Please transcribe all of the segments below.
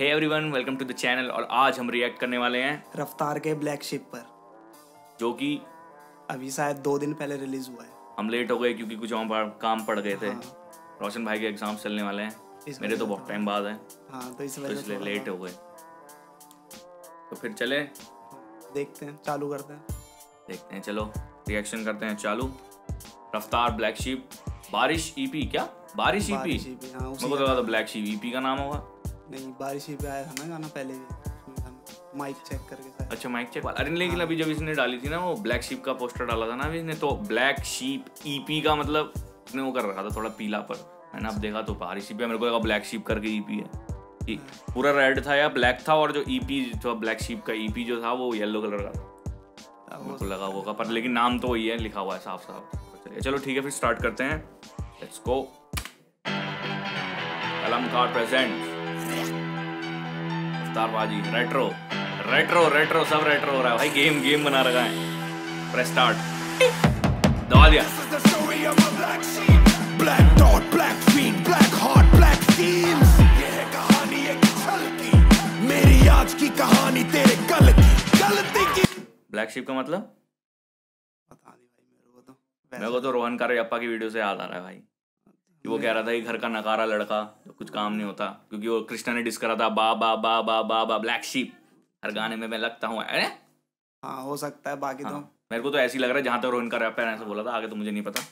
Hey everyone welcome to the channel और आज हम रिएक्ट करने वाले हैं रफ्तार के ब्लैक शिप पर। जो कि अभी शायद दो दिन पहले रिलीज़ हुआ है। हम लेट हो गए क्योंकि कुछ और काम पड़ गए थे। हाँ। रोशन भाई के एग्ज़ाम चलने वाले हैं। मेरे तो बहुत टाइम बाद है। हाँ तो तो इसलिए थोड़ा लेट हो गए। तो फिर चले। देखते हैं चालू करते हैं। देखते हैं चलो। रिएक्शन करते हैं चालू। रफ्तार ब्लैक शीप बारिश ईपी क्या? बारिश ईपी ही भी, हाँ मेरे को लगा था ब्लैक शीप ईपी का नाम होगा। नहीं बारिश ही पे आया था ना गाना पहले भी। माइक चेक करके अच्छा माइक चेक अरे लेकिन अभी जब इसने डाली थी ना वो ब्लैक शीप का पोस्टर डाला था ना अभी इसने तो ब्लैक शीप ईपी का मतलब इसने वो कर रखा था थोड़ा पीला पर। मैंने अब देखा तो बारिश शीप है मेरे को लगा ब्लैक शीप करके ईपी है। कि पूरा रेड था या ब्लैक था और जो ईपी जो ब्लैक शीप का ईपी जो था वो येलो कलर का था। मेरे को लगा होगा पर लेकिन नाम तो वही है लिखा हुआ है साफ़ साफ़। चलिए चलो ठीक है फिर स्टार्ट करते हैं। लेट्स गो कलमकार प्रेजेंट रफ्तारबाजी रेट्रो रेट्रो रेट्रो सब रेट्रो हो रहा है। भाई गेम गेम बना रखा है। प्रेस स्टार्ट दबा दिया black. Dot, black fiend, black heart, black schemes. ये है कहानी एक छल की। मेरी आज की कहानी तेरे कल की। गलती की। ब्लैक शिप का मतलब? पता नहीं भाई मेरे को तो। मेरे को तो रोहन कारयप्पा की वीडियो से याद आ रहा है भाई। वो कह रहा था कि घर का नकारा लड़का तो कुछ काम नहीं होता। क्योंकि वो कृष्णा ने डिस करा था बा बा बा बा बा बा ब्लैक शीप हर गाने में मैं लगता हूँ अरे! हाँ हो सकता है बाकी हाँ, तो मेरे को तो ऐसी लग रहा है जहाँ तक रोहन का रैपर ऐसा बोला था आगे तो मुझे नहीं पता।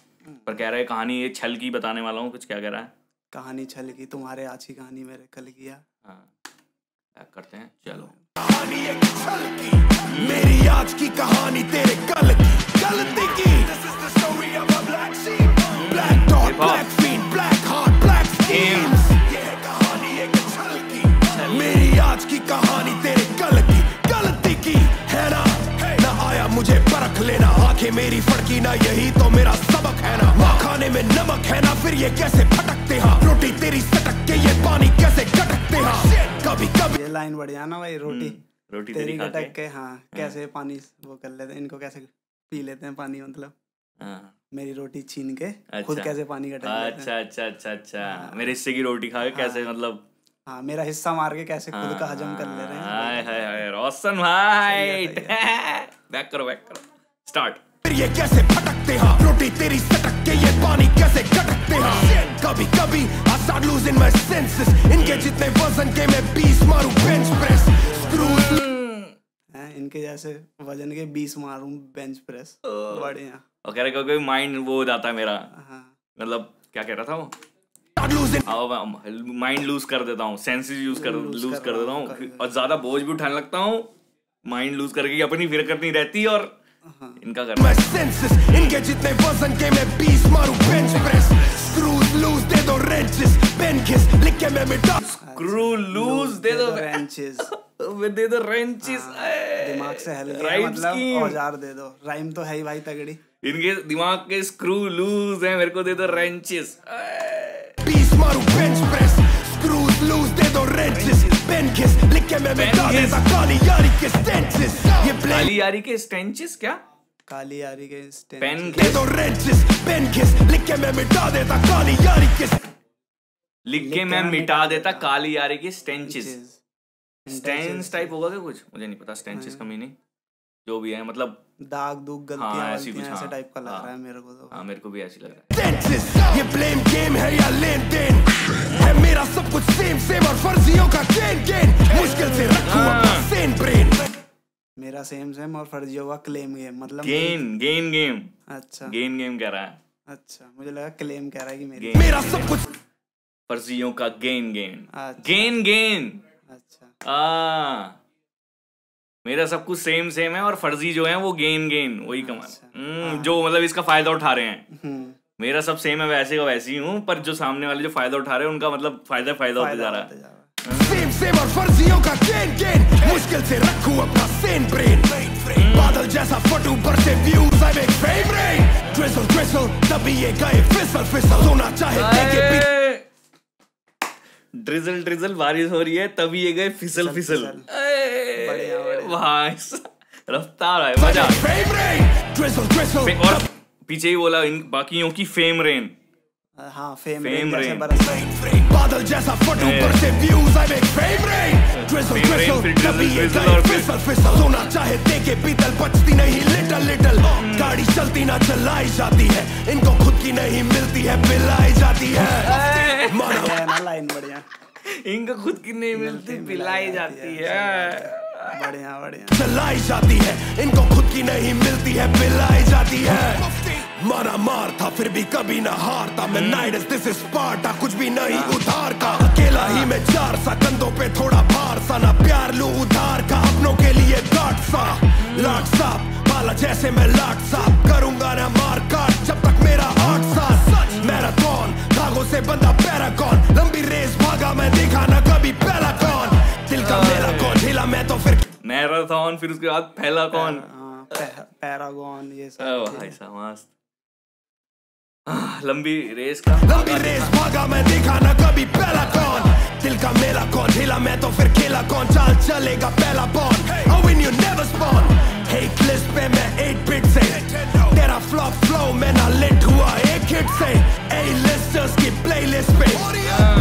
पर कह रहा है कहानी ये छल की बताने वाला हूँ कुछ क्या कह रहा है? कहानी छल की तुम्हारे आज की कहानी मेरे कल किया हाँ। करते हैं चलो। कहानी की मेरी आज की कहानी तेरे आँखें मेरी फड़की ना यही तो मेरा सबक है ना। माँ खाने में नमक है ना फिर ये कैसे फटकते हाँ? रोटी तेरी सटक के ये पानी कैसे कटकते हाँ? कभी कभी ये लाइन बढ़िया ना भाई रोटी। रोटी तेरी कटक के। के हाँ कैसे पानी वो कर लेते हैं इनको कैसे पी लेते हैं पानी मतलब। हाँ। मेरी रोटी छीन के अच्छा, खुद। कैसे पानी कटक हैं। अच्छा अच्छा अच्छा अच्छा। मेरे हिस्से की रोटी खा के कैसे मतलब हाँ मेरा हिस्सा मार के कैसे खुद का हजम कर ले रहे हैं। हाय हाय हाय रोशन भाई। बैक करो बैक करो। स्टार्ट। ये कैसे फटकते हाँ? रोटी तेरी सटक के ये पानी कैसे कटकते हाँ? कभी कभी I start losing my senses. इनके जितने वज़न के मैं बीस मारू बेंच प्रेस स्क्रूज इनके जैसे वज़न के बीस मारूं बेंच प्रेस बढ़िया। और कह रहे क्योंकि माइंड वो हो जाता है मेरा। हाँ। मतलब क्या कह रहा था वो? अब माइंड लूज कर देता हूँ सेंसेस यूज़ कर लूज कर कर देता हूँ हूँ। और ज़्यादा बोझ भी उठाने लगता हूँ माइंड लूज करके अपनी फिरकत नहीं रहती और हाँ इनका कर my senses इनके जितने वज़न के मैं बीस मारू बेंच प्रेस स्क्रूज लूज दे दो रेंचेस पेन किस लिख के मैं मिटा स्क्रू लूज दे दो रेंचेस वे दे दो रेंचेस दिमाग से हल गया मतलब औज़ार दे दो। राइम तो है ही भाई तगड़ी। इनके दिमाग के स्क्रू लूज है मेरे को दे दो रेंचेस बीस मारू बेंच प्रेस स्क्रूज लूज दे दो रेंचेस पेन लिख के मैं मिटा kiss. देता काली यारी के स्टेंचेस ये काली यारी के स्टेंचेस क्या काली यारी के स्टैंड पेन दे दो रेंचेस पेन किस लिख के मैं मिटा देता काली यारी के लिख के मैं मिटा देता काली यारी के स्टेंचेस स्टेंस टाइप होगा क्या कुछ? मुझे नहीं पता स्टेंचेस का मीनिंग जो भी है मतलब दाग दुग हाँ, ऐसी कुछ, ऐसे हाँ, टाइप का लग हाँ। रहा है मेरे को तो। हाँ मेरे को भी ऐसी लग रहा है। ये ब्लेम गेम है या लेन देन? है मेरा सब कुछ सेम सेम और फर्जियों का गेन गेन मुश्किल से रखूँ अपना सेन ब्रेन मेरा सेम सेम और फर्जियों का क्लेम गेम मतलब गेन गेन गेम अच्छा। गेन गेम कह रहा है। अच्छा मुझे लगा क्लेम कह रहा है कि मेरी मेरा सब कुछ फर्जियों का गेन गेन अच्छा। गेन गेन अच्छा। आ मेरा सब कुछ सेम सेम है और फर्जी जो है वो गेन गेन वही कमाल। हम्म, जो मतलब इसका फ़ायदा उठा रहे हैं। हम्म। मेरा सब सेम है वैसे का वैसे ही हूँ पर जो सामने वाले जो फ़ायदा उठा रहे हैं उनका मतलब फ़ायदा फ़ायदा होते जा रहा है। है। सेम सेम और फर्जियों का गेन मुश्किल से रखूँ अपना सेन ब्रेन बादल जैसा फटू पर से views I make fame rain तभी ये गए फिसल फिसल सोना चाहे देखे ड्रिजल ड्रिजल बारिश हो रही है तभी ये गए फिसल फिसल बढ़िया। भाई रफ्तार है मज़ा और पीछे ही बोला इन बाकियों की फेम रेन हाँ फेम Fame रेन जैसे बादल जैसा फटू पर से views I make fame rain फिर कभी ये drizzle गए और फिर- फिसल फिसल सोना चाहे देके पीतल बचती नहीं लिटल लिटल गाड़ी चलती ना चलाई जाती है। इनको खुद की नहीं मिलती है पिलाई जाती है। माना बढ़िया है ना लाइन बढ़िया। इनको खुद की नहीं मिलती पिलाई जाती है। बढ़िया बढ़िया। चलाई जाती है, इनको खुद की नहीं मिलती है, पिलाई जाती है। मारा मार था फिर भी कभी ना हारता। मैं नाइडस दिस इज़ पार्टा कुछ भी नहीं उधार का अकेला ही मैं चार सा कंधों पे थोड़ा भार सा ना प्यार लू उधार का, अपनों के लिए गाट सा। लाट सा पाला जैसे मैं लाट साफ़ फिर उसके बाद पहला कौन? हाँ पैरागॉन ये सब भाई साहब मस्त। लंबी रेस का। लंबी रेस भागा मैं देखा ना कभी पहला कौन। दिल का मेला कौन झेला मैं तो फिर खेला कौन। चाल चलेगा पहला बॉन I win you never spawn Hate list पे मैं 8 बिट से। तेरा फ्लॉप फ्लो मैं ना लिट हुआ एक हिट से। A लिस्टर्स की प्लेलिस्ट पे।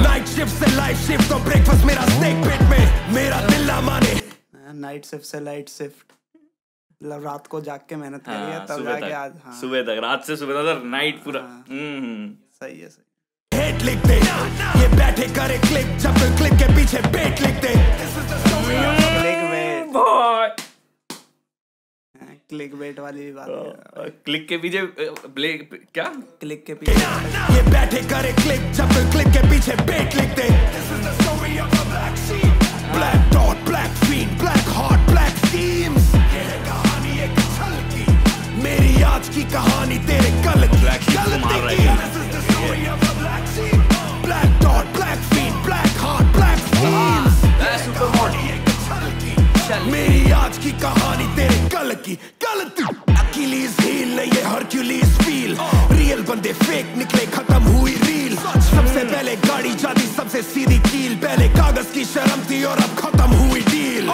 नाइट शिफ्ट से लाइट शिफ्ट तो ब्रेकफास्ट मेरा स्नेक पिट में। मेरा दिल ना माने। नाइट शिफ्ट से लाइट शिफ्ट मतलब रात को जाग के मेहनत करी है हाँ, तब सुबह जाके तक। आज हाँ। सुबह तक रात से सुबह तक नाइट पूरा। हाँ। हम्म। सही है सही। हेट लिखते ये बैठे करे क्लिक जब क्लिक के पीछे पेट लिखते क्लिक वेट वाली भी बात है। क्लिक के पीछे ब्लेक क्या? क्लिक के पीछे। ये बैठे करे क्लिक जब क्लिक के पीछे पेट लिखते black dot black feed black hot black schemes ये है कहानी एक छल की मेरी आज की कहानी तेरे कल की। Black sheep कल को मार की रहे हैं। Black dot black feed black hot black schemes मेरी आज की कहानी तेरे कल की। गलती अकीलीज हील नहीं ये हरक्यूलीज फील रियल बंदे फेक निकले खत्म हुई रील सबसे पहले गाड़ी जाती सबसे सीधी कील। पहले कागज़ की शर्म थी और अब खत्म हुई डील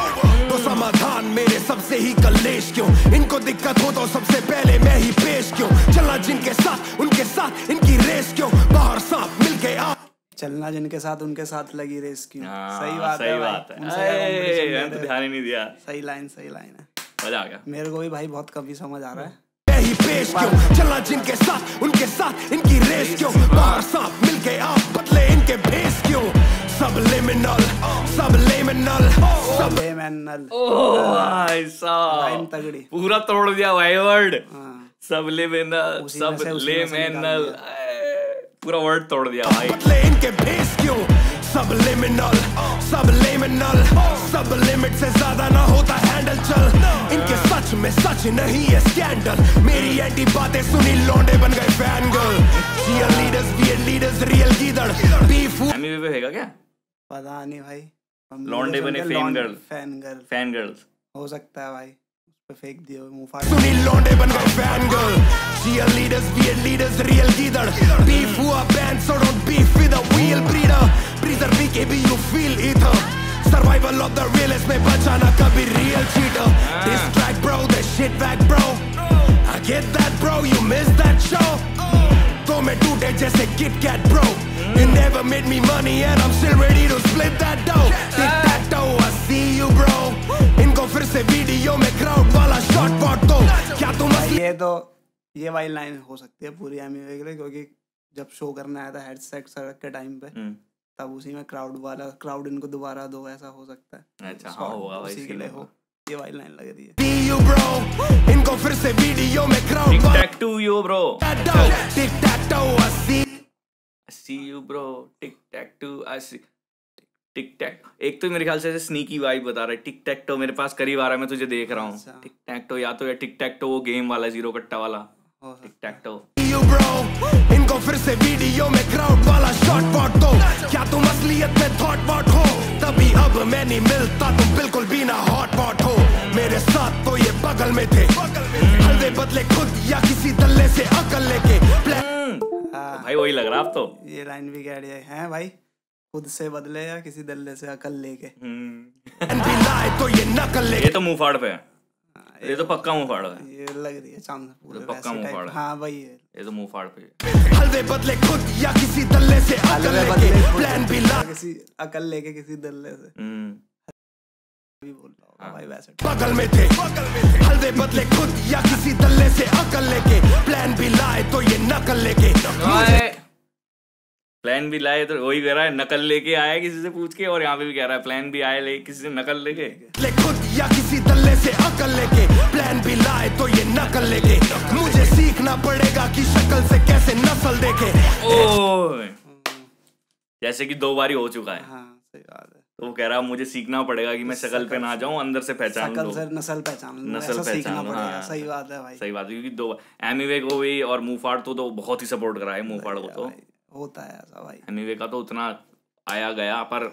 तो समाधान मेरे सबसे ही कलेश क्यों? इनको दिक्कत हो तो सबसे पहले मैं ही पेश क्यों? चलना जिनके साथ उनके साथ इनकी रेस क्यों? बाहर सांप मिलके आ चलना जिनके साथ उनके साथ लगी रेस की हाँ, सही बात सही है बात है। क्या तो ध्यान ही नहीं दिया। सही लाइन सही लाइन है। मज़ा आ गया। मेरे को भी भाई बहुत कभी समझ आ रहा है। ही पेश क्यों? चलना जिनके साथ उनके साथ इनकी रेस क्यों? बाहर सांप मिलके आप बदले इनके भेस क्यों? सब लिमिनल सब लिमिनल सब लेमनल ओह भाई लाइन साहब तगड़ी पूरा तोड़ दिया भाई वर्ड हाँ सब लेमेनल उसी में सब से- उसी में से लेमेनल निकाल पूरा वर्ड तोड़ दिया भाई बदले इनके भेस क्यों सब लिमिनल सब लिमिट से ज़्यादा ना होता हैंडल चल। इनके सच में सच नहीं है स्कैंडल मेरी एंटी बातें सुनी लौंडे बन गए fan girl real leaders where leaders real गीदड़ बीफ एमी पे हैगा क्या? पता नहीं भाई। लौंडे बने लौंड- girl। Fan girl fan girls हो सकता है भाई उस पे फेंक दियो मुँह फाड़। सुनी लौंडे बन गए fan girl real leaders where leaders real गीदड़ बीफ हुआ band so don't beef with a real breeder breezer BKB you feel ether survival of the realest में बचाना कभी real cheater distract bro the shit back bro I get that bro you missed that show तो मैं टूटे जैसे KitKat bro You never made me money and I'm still ready to split that dough. Tic tac toe I see you bro इनको फिर से video में crowd वाला shot what दो क्या तुम असली ये तो ये वाली लाइन हो सकती है पूरी एमी वगैरह क्योंकि जब शो करना आया था हेडसेट सड़क के टाइम पे हम्म, तब उसी में क्राउड वाला क्राउड इनको दोबारा दो ऐसा हो सकता है। अच्छा हाँ होगा भाई उसी के लिए हो। ये वाली लाइन लग रही है। See you bro. इनको फिर से वीडियो में crowd tic tac to yo bro tic tac toe I see two tic tac एक तो मेरे ख्याल से स्नीकी वाइब बता रहा है। टिक टैक तो मेरे पास करीब आ रहा है मैं तुझे देख रहा हूँ। टिक टैक तो या तो या टिक टैक तो वो गेम वाला ज़ीरो कट्टा वाला। टिक टैक तो you bro. इनको फिर से वीडियो में क्राउड वाला शॉट वॉट दो। क्या तुम असलियत में थॉट वॉट हो? तभी अब मैं नहीं मिलता तुम बिल्कुल भी ना हॉट वॉट हो। मेरे साथ तो ये बगल में थे। हलवे बदले खुद या किसी दल्ले से अकल लेके। हाँ। भाई वही लग रहा अब तो। ये लाइन भी कह रही है भाई खुद से बदले या किसी दल्ले से अकल लेके? हम्म, तो ये नकल ये तो मुँह फाड़ पे है। ये तो पक्का मुँह फाड़ है। ये लग रही है चाँद पूरे तो पक्का मुँह। फाड़ है। हाँ भाई ये ये तो मुँह फाड़ पे। है। हलवे बदले खुद या किसी दल्ले से अकल लेके। प्लान भी ला। किसी अकल लेके किसी दल्ले से हम्म, भी बोल रहा होगा भाई वैसे बगल में थे। हल्दे बदले खुद या किसी दल्ले से अकल लेके। प्लान भी लाए तो ये नकल लेके। प्लान भी लाए तो वही कह रहा है नकल लेके आया किसी से पूछ के और यहाँ पे भी कह रहा है प्लान भी आया ले किसी से नकल लेके। ले खुद या किसी दल्ले से अकल लेके। प्लान भी लाए तो ये नकल लेके। मुझे सीखना पड़ेगा कि शक्ल से कैसे नस्ल देखे। ओह जैसे कि दो बारी हो चुका है। हाँ सही बात है। तो वो कह रहा है मुझे सीखना पड़ेगा कि मैं शकल पे ना जाऊँ अंदर से पहचान शकल लो। से नस्ल पहचान नसल नस्ल ऐसा सीखना पहचान हाँ। सही बात है भाई। सही बात है क्योंकि दो एमीवे को भी और मुफाड़ तो, तो बहुत ही सपोर्ट करा है मुफाड़ को तो। होता है ऐसा भाई। एमीवे का तो उतना आया गया पर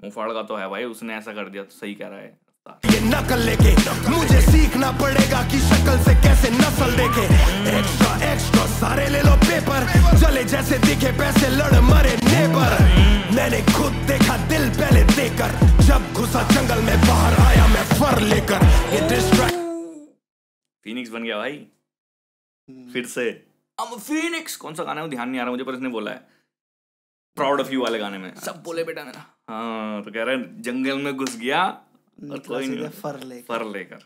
मुफाड़ का तो है भाई उसने ऐसा कर दिया तो सही कह रहा है। ये नकल लेके मुझे सीखना पड़ेगा कि शक्ल से कैसे नस्ल देखे। एक्स्ट्रा एक्स्ट्रा सारे ले लो पेपर जले जैसे दिखे पैसे लड़ मरे नेबर मैंने खुद देखा दिल पहले देकर। जब घुसा जंगल में बाहर आया मैं फर लेकर। ये डिस्ट्रैक्ट फिनिक्स बन गया भाई। फिर से। अब फिनिक्स कौन सा गाना है? वो ध्यान नहीं आ रहा मुझे पर इसने बोला है। प्राउड ऑफ़ यू वाले गाने में। सब बोले बेटा मेरा। हाँ तो कह रहा है जंगल में घुस गया। और कोई नहीं फर लेके फर लेकर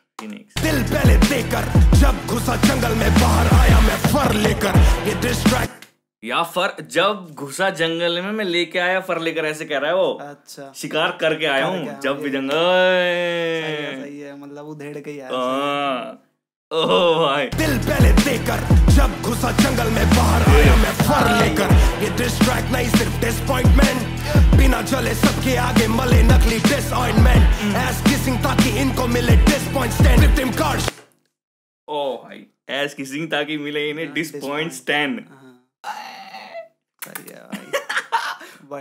दिल पहले देकर जब घुसा जंगल में बाहर आया मैं फर लेकर। ये डिस्ट्रैक्ट या फर जब घुसा जंगल में मैं लेके आया फर लेकर ऐसे कह रहा है वो। अच्छा। शिकार करके आया हूँ जब भी जंगल सही है मतलब उधेड़ के ही आया। हाँ। ओह भाई। दिल पहले देकर जब घुसा जंगल में बाहर आया मैं फर लेकर। ये डिस्ट्रैक्ट नहीं सिर्फ़ डिसपॉइंटमेंट बिना जले सबके आगे मले नकली डिसऑइंटमेंट एस किसिंग ताकि इनको मिले डिसपॉइंट स्टैंड विक्टिम कार्ड ओ भाई एज किसिंग ताकि मिले इन्हें डिस पॉइंट स्टैंड है।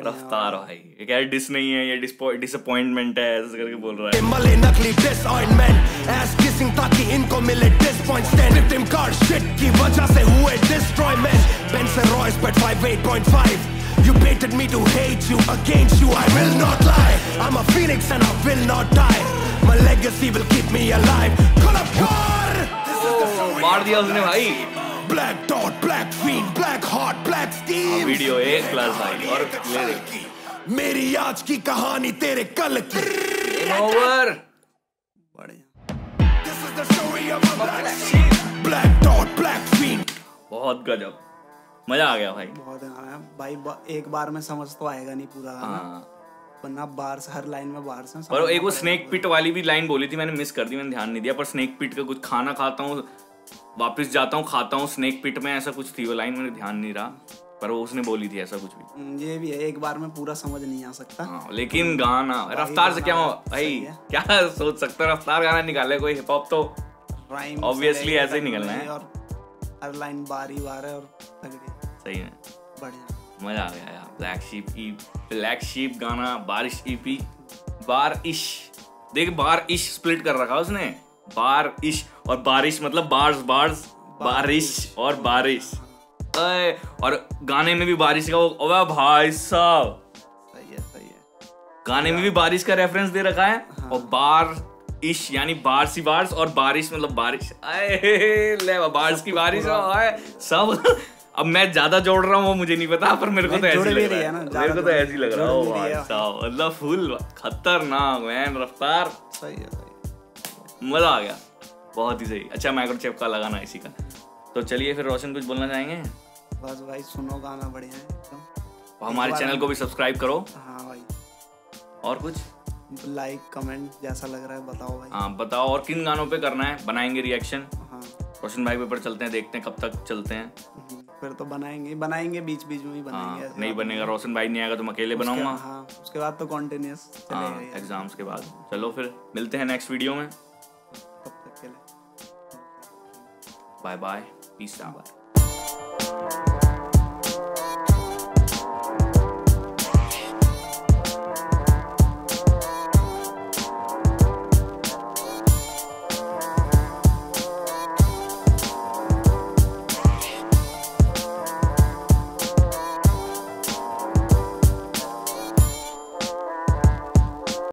रफ्तार भाई। ये क्या डिस नहीं है ये डिसअपॉइंटमेंट है ऐसे करके बोल रहा है। मले नकली डिसऑइंटमेंट एस किसिंग ताकि इनको मिले disappoint stand victim card shit की वजह से हुए destroyment Benson Royce but 58.5 You baited me to hate you against you I will not lie I'm a phoenix and I will not die My legacy will keep me alive story मार दिया उसने भाई Black dot, black fiend, black heart, black schemes video एक plus भाई और मेरी आज की कहानी तेरे कल की ओवर बढ़िया बहुत गजब मज़ा आ गया भाई। बहुत गाना है। भाई ब- एक बार में समझ तो आएगा नहीं पूरा हाँ वरना बार हर लाइन में बार से समझना एक वो स्नेक पिट वाली भी लाइन बोली थी मैंने मिस कर दी मैंने ध्यान नहीं दिया पर स्नेक पिट का कुछ खाना खाता हूँ वापस जाता हूँ खाता हूँ स्नेक पिट में ऐसा कुछ थी वो लाइन मैंने ध्यान नहीं रहा पर वो उसने बोली थी ऐसा कुछ भी। हम्म, ये भी है एक बार में पूरा समझ नहीं आ सकता। हाँ लेकिन गाना रफ्तार से क्या हो भाई है। क्या सोच सकता हो रफ्तार गाना निकाले कोई हिप हॉप तो Obviously ऐसे ही निकलना है। और हर लाइन बार ही बार है और सही है। बढ़िया। मज़ा आ गया यार। ब्लैक शीप की ब्लैक शीप गाना बारिश ईपी बार इश देख बार इश स्प्लिट कर रखा उसने। बार इश और बारिश मतलब बार्स बार्स बारिश और बारिश। अय, और गाने में भी बारिश का वो अबे भाई साहब। सही है सही है। गाने में भी बारिश का रेफरेंस दे रखा है। और बार इश यानी बार्स ही बार्स और बारिश मतलब बारिश। आए ले बारिश की बारिश सब। अब मैं ज़्यादा जोड़ रहा हूँ वो मुझे नहीं पता पर मेरे को तो ऐसे लग रहा है मेरे को तो ऐसे लग रहा है। मतलब फुल खतरनाक मैन रफ्तार। सही है सही मज़ा आ गया। बहुत ही सही। अच्छा माइक्रोचिप का लगाना इसी का। तो चलिए फिर रोशन कुछ बोलना चाहेंगे? बस भाई सुनो गाना बढ़िया है और हमारे चैनल को भी सब्सक्राइब करो। हाँ भाई। और कुछ? लाइक कमेंट जैसा लग रहा है बताओ भाई। हाँ बताओ और किन गानों पे करना है? बनाएँगे रिएक्शन हाँ। रोशन भाई पेपर चलते हैं देखते हैं कब तक चलते हैं। हम्म, फिर तो बनाएँगे बनाएँगे बीच बीच में ही बनाएँगे हाँ नहीं बनेगा रोशन भाई नहीं आएगा तो मैं अकेले बनाऊँगा। हाँ उसके बाद तो कॉन्टिन्यूस हाँ एग्ज़ाम्स के बाद। चलो फिर मिलते हैं नेक्स्ट वीडियो में। तब तक के लिए। Bye bye peace out